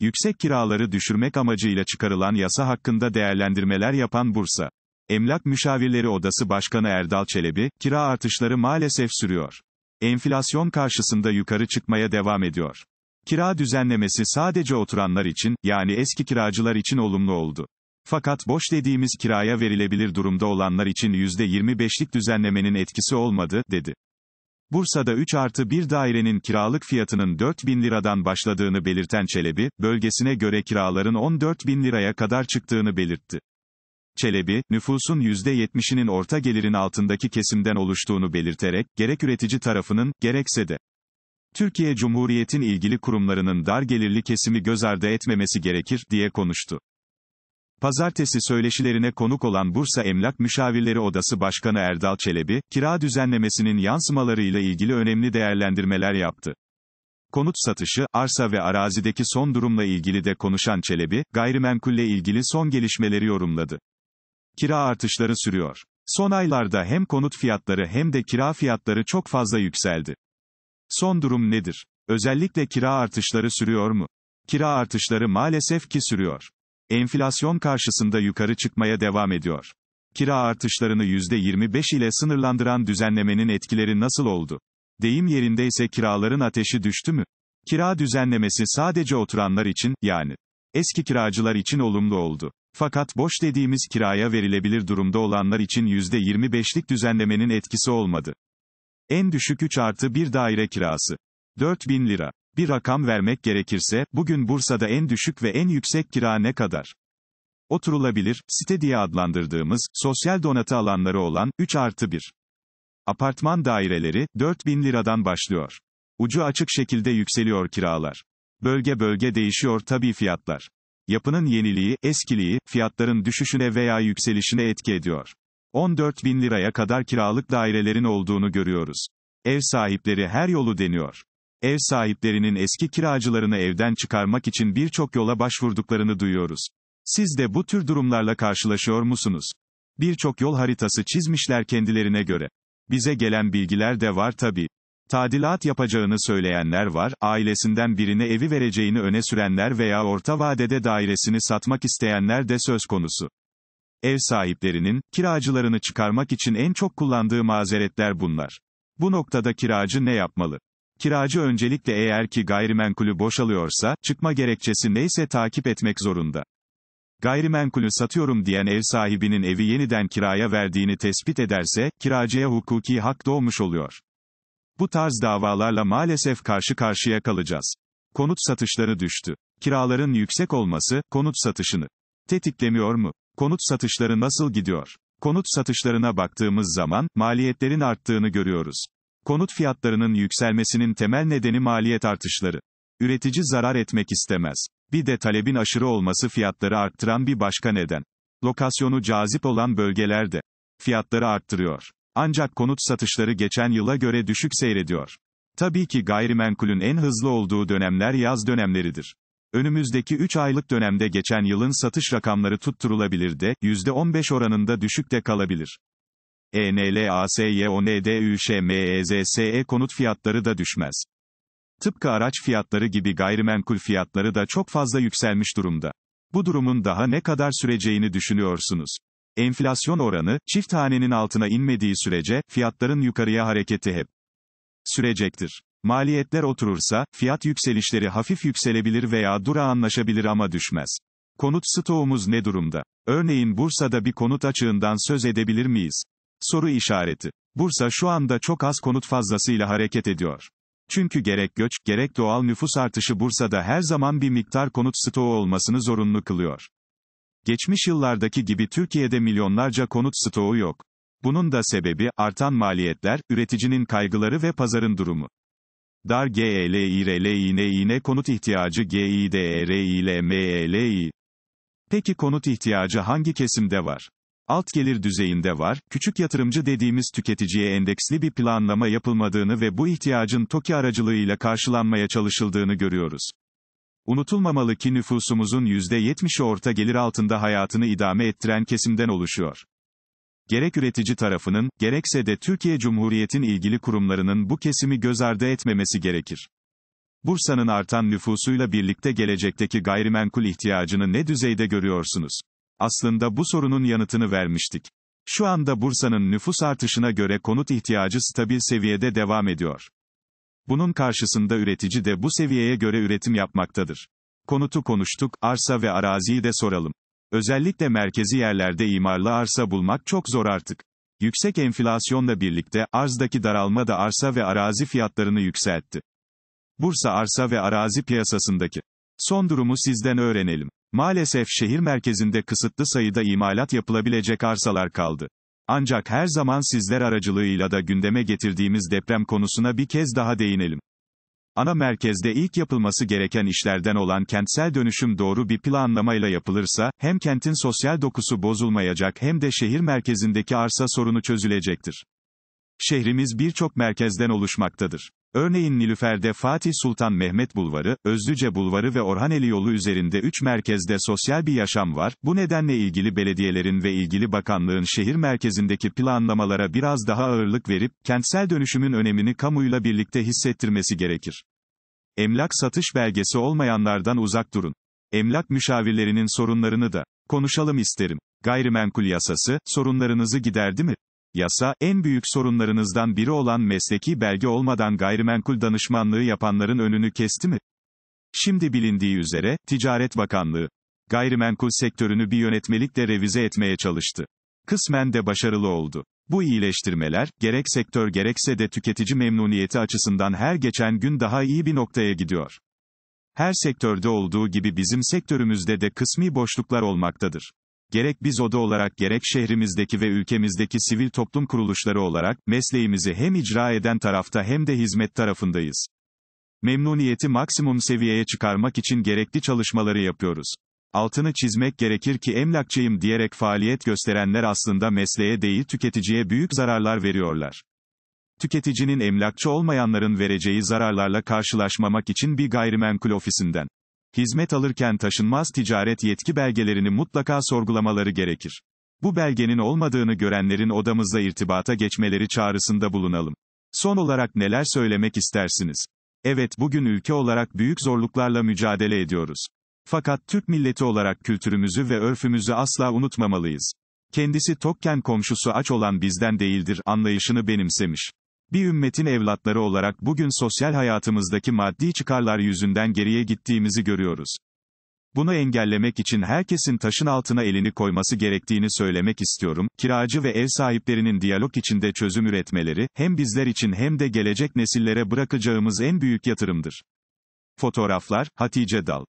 Yüksek kiraları düşürmek amacıyla çıkarılan yasa hakkında değerlendirmeler yapan Bursa Emlak Müşavirleri Odası Başkanı Erdal Çelebi, kira artışları maalesef sürüyor. Enflasyon karşısında yukarı çıkmaya devam ediyor. Kira düzenlemesi sadece oturanlar için, yani eski kiracılar için olumlu oldu. Fakat boş dediğimiz kiraya verilebilir durumda olanlar için %25'lik düzenlemenin etkisi olmadı, dedi. Bursa'da 3 artı 1 dairenin kiralık fiyatının 4 bin liradan başladığını belirten Çelebi, bölgesine göre kiraların 14 bin liraya kadar çıktığını belirtti. Çelebi, nüfusun %70'inin orta gelirin altındaki kesimden oluştuğunu belirterek, gerek üretici tarafının, gerekse de Türkiye Cumhuriyet'in ilgili kurumlarının dar gelirli kesimi göz ardı etmemesi gerekir, diye konuştu. Pazartesi söyleşilerine konuk olan Bursa Emlak Müşavirleri Odası Başkanı Erdal Çelebi, kira düzenlemesinin yansımalarıyla ilgili önemli değerlendirmeler yaptı. Konut satışı, arsa ve arazideki son durumla ilgili de konuşan Çelebi, gayrimenkulle ilgili son gelişmeleri yorumladı. Kira artışları sürüyor. Son aylarda hem konut fiyatları hem de kira fiyatları çok fazla yükseldi. Son durum nedir? Özellikle kira artışları sürüyor mu? Kira artışları maalesef ki sürüyor. Enflasyon karşısında yukarı çıkmaya devam ediyor. Kira artışlarını %25 ile sınırlandıran düzenlemenin etkileri nasıl oldu? Deyim yerindeyse kiraların ateşi düştü mü? Kira düzenlemesi sadece oturanlar için, yani eski kiracılar için olumlu oldu. Fakat boş dediğimiz kiraya verilebilir durumda olanlar için %25'lik düzenlemenin etkisi olmadı. En düşük 3 artı 1 daire kirası. 4 bin lira. Bir rakam vermek gerekirse, bugün Bursa'da en düşük ve en yüksek kira ne kadar? Oturulabilir, site diye adlandırdığımız, sosyal donatı alanları olan, 3 artı 1. Apartman daireleri, 4 bin liradan başlıyor. Ucu açık şekilde yükseliyor kiralar. Bölge bölge değişiyor tabii fiyatlar. Yapının yeniliği, eskiliği, fiyatların düşüşüne veya yükselişine etki ediyor. 14 bin liraya kadar kiralık dairelerin olduğunu görüyoruz. Ev sahipleri her yolu deniyor. Ev sahiplerinin eski kiracılarını evden çıkarmak için birçok yola başvurduklarını duyuyoruz. Siz de bu tür durumlarla karşılaşıyor musunuz? Birçok yol haritası çizmişler kendilerine göre. Bize gelen bilgiler de var tabii. Tadilat yapacağını söyleyenler var, ailesinden birine evi vereceğini öne sürenler veya orta vadede dairesini satmak isteyenler de söz konusu. Ev sahiplerinin, kiracılarını çıkarmak için en çok kullandığı mazeretler bunlar. Bu noktada kiracı ne yapmalı? Kiracı öncelikle eğer ki gayrimenkulü boşalıyorsa, çıkma gerekçesi neyse takip etmek zorunda. Gayrimenkulü satıyorum diyen ev sahibinin evi yeniden kiraya verdiğini tespit ederse, kiracıya hukuki hak doğmuş oluyor. Bu tarz davalarla maalesef karşı karşıya kalacağız. Konut satışları düştü. Kiraların yüksek olması, konut satışını tetiklemiyor mu? Konut satışları nasıl gidiyor? Konut satışlarına baktığımız zaman, maliyetlerin arttığını görüyoruz. Konut fiyatlarının yükselmesinin temel nedeni maliyet artışları. Üretici zarar etmek istemez. Bir de talebin aşırı olması fiyatları arttıran bir başka neden. Lokasyonu cazip olan bölgelerde fiyatları arttırıyor. Ancak konut satışları geçen yıla göre düşük seyrediyor. Tabii ki gayrimenkulün en hızlı olduğu dönemler yaz dönemleridir. Önümüzdeki 3 aylık dönemde geçen yılın satış rakamları tutturulabilir de, %15 oranında düşük de kalabilir. E ENLASYONDÜŞMEZSE konut fiyatları da düşmez. Tıpkı araç fiyatları gibi gayrimenkul fiyatları da çok fazla yükselmiş durumda. Bu durumun daha ne kadar süreceğini düşünüyorsunuz? Enflasyon oranı, çift hanenin altına inmediği sürece, fiyatların yukarıya hareketi hep sürecektir. Maliyetler oturursa, fiyat yükselişleri hafif yükselebilir veya durağanlaşabilir ama düşmez. Konut stoğumuz ne durumda? Örneğin Bursa'da bir konut açığından söz edebilir miyiz? Soru işareti. Bursa şu anda çok az konut fazlasıyla hareket ediyor. Çünkü gerek göç, gerek doğal nüfus artışı Bursa'da her zaman bir miktar konut stoğu olmasını zorunlu kılıyor. Geçmiş yıllardaki gibi Türkiye'de milyonlarca konut stoğu yok. Bunun da sebebi, artan maliyetler, üreticinin kaygıları ve pazarın durumu. Dar GELİRLİNİN konut ihtiyacı GİDERİLMELİ. Peki konut ihtiyacı hangi kesimde var? Alt gelir düzeyinde var, küçük yatırımcı dediğimiz tüketiciye endeksli bir planlama yapılmadığını ve bu ihtiyacın TOKİ aracılığıyla karşılanmaya çalışıldığını görüyoruz. Unutulmamalı ki nüfusumuzun %70'i orta gelir altında hayatını idame ettiren kesimden oluşuyor. Gerek üretici tarafının, gerekse de Türkiye Cumhuriyet'in ilgili kurumlarının bu kesimi göz ardı etmemesi gerekir. Bursa'nın artan nüfusuyla birlikte gelecekteki gayrimenkul ihtiyacını ne düzeyde görüyorsunuz? Aslında bu sorunun yanıtını vermiştik. Şu anda Bursa'nın nüfus artışına göre konut ihtiyacı stabil seviyede devam ediyor. Bunun karşısında üretici de bu seviyeye göre üretim yapmaktadır. Konutu konuştuk, arsa ve araziyi de soralım. Özellikle merkezi yerlerde imarlı arsa bulmak çok zor artık. Yüksek enflasyonla birlikte arzdaki daralma da arsa ve arazi fiyatlarını yükseltti. Bursa arsa ve arazi piyasasındaki son durumu sizden öğrenelim. Maalesef şehir merkezinde kısıtlı sayıda imalat yapılabilecek arsalar kaldı. Ancak her zaman sizler aracılığıyla da gündeme getirdiğimiz deprem konusuna bir kez daha değinelim. Ana merkezde ilk yapılması gereken işlerden olan kentsel dönüşüm doğru bir planlamayla yapılırsa, hem kentin sosyal dokusu bozulmayacak hem de şehir merkezindeki arsa sorunu çözülecektir. Şehrimiz birçok merkezden oluşmaktadır. Örneğin Nilüfer'de Fatih Sultan Mehmet Bulvarı, Özlüce Bulvarı ve Orhaneli yolu üzerinde 3 merkezde sosyal bir yaşam var, bu nedenle ilgili belediyelerin ve ilgili bakanlığın şehir merkezindeki planlamalara biraz daha ağırlık verip, kentsel dönüşümün önemini kamuyla birlikte hissettirmesi gerekir. Emlak satış belgesi olmayanlardan uzak durun. Emlak müşavirlerinin sorunlarını da konuşalım isterim. Gayrimenkul yasası, sorunlarınızı giderdi mi? Yasa, en büyük sorunlarınızdan biri olan mesleki belge olmadan gayrimenkul danışmanlığı yapanların önünü kesti mi? Şimdi bilindiği üzere, Ticaret Bakanlığı, gayrimenkul sektörünü bir yönetmelikle revize etmeye çalıştı. Kısmen de başarılı oldu. Bu iyileştirmeler, gerek sektör gerekse de tüketici memnuniyeti açısından her geçen gün daha iyi bir noktaya gidiyor. Her sektörde olduğu gibi bizim sektörümüzde de kısmi boşluklar olmaktadır. Gerek biz oda olarak gerek şehrimizdeki ve ülkemizdeki sivil toplum kuruluşları olarak, mesleğimizi hem icra eden tarafta hem de hizmet tarafındayız. Memnuniyeti maksimum seviyeye çıkarmak için gerekli çalışmaları yapıyoruz. Altını çizmek gerekir ki emlakçıyım diyerek faaliyet gösterenler aslında mesleğe değil tüketiciye büyük zararlar veriyorlar. Tüketicinin emlakçı olmayanların vereceği zararlarla karşılaşmamak için bir gayrimenkul ofisinden hizmet alırken taşınmaz ticaret yetki belgelerini mutlaka sorgulamaları gerekir. Bu belgenin olmadığını görenlerin odamızla irtibata geçmeleri çağrısında bulunalım. Son olarak neler söylemek istersiniz? Evet bugün ülke olarak büyük zorluklarla mücadele ediyoruz. Fakat Türk milleti olarak kültürümüzü ve örfümüzü asla unutmamalıyız. Kendisi tokken komşusu aç olan bizden değildir anlayışını benimsemiş. Bir ümmetin evlatları olarak bugün sosyal hayatımızdaki maddi çıkarlar yüzünden geriye gittiğimizi görüyoruz. Bunu engellemek için herkesin taşın altına elini koyması gerektiğini söylemek istiyorum. Kiracı ve ev sahiplerinin diyalog içinde çözüm üretmeleri, hem bizler için hem de gelecek nesillere bırakacağımız en büyük yatırımdır. Fotoğraflar, Hatice Dal